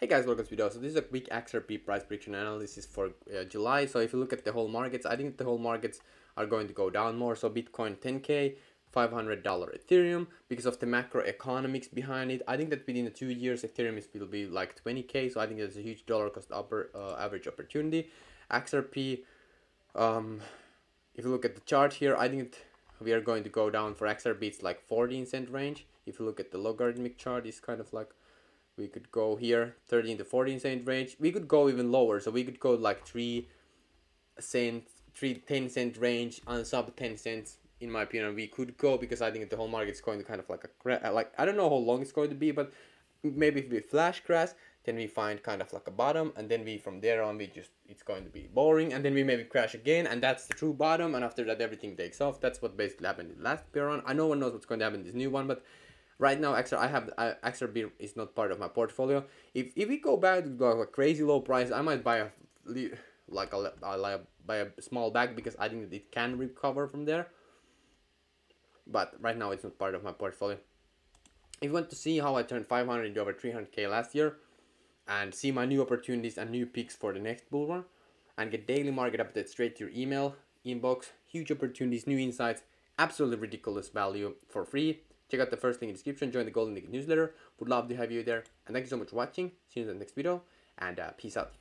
Hey guys, welcome to the video. So this is a quick XRP price prediction analysis for uh, July. So if you look at the whole markets, I think the whole markets are going to go down more. So Bitcoin 10k, $500 Ethereum because of the macroeconomics behind it. I think that within the two years, Ethereum will be like 20k. So I think there's a huge dollar cost upper uh, average opportunity. XRP, um, if you look at the chart here, I think we are going to go down for XRP. It's like 14 cent range. If you look at the logarithmic chart, it's kind of like we could go here 13 to 14 cent range. We could go even lower so we could go like 3 cent 3 10 cent range on sub 10 cents in my opinion. We could go because i think the whole market is going to kind of like a uh, like i don't know how long it's going to be but maybe if we flash crash then we find kind of like a bottom and then we from there on we just it's going to be boring and then we maybe crash again and that's the true bottom and after that everything takes off. That's what basically happened in the last pair on i no one knows what's going to happen in this new one but Right now, XR, I have uh, XRP is not part of my portfolio. If if we go back to like a crazy low price, I might buy a like a, a like buy a small bag because I think it can recover from there. But right now, it's not part of my portfolio. If you want to see how I turned 500 into over 300k last year, and see my new opportunities and new picks for the next bull run, and get daily market updates straight to your email inbox, huge opportunities, new insights, absolutely ridiculous value for free Check out the first link in the description, join the Golden Ticket newsletter. Would love to have you there. And thank you so much for watching. See you in the next video, and uh, peace out.